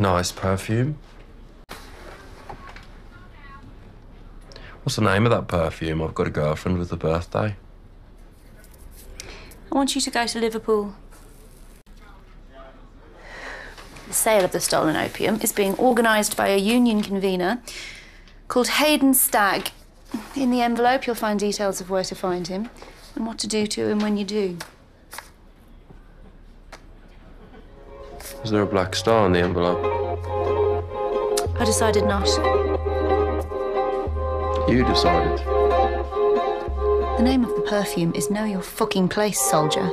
Nice perfume. What's the name of that perfume? I've got a girlfriend with a birthday. I want you to go to Liverpool. The sale of the stolen opium is being organised by a union convener called Hayden Stagg. In the envelope, you'll find details of where to find him and what to do to him when you do. Is there a black star on the envelope? I decided not. You decided. The name of the perfume is Know Your Fucking Place, soldier.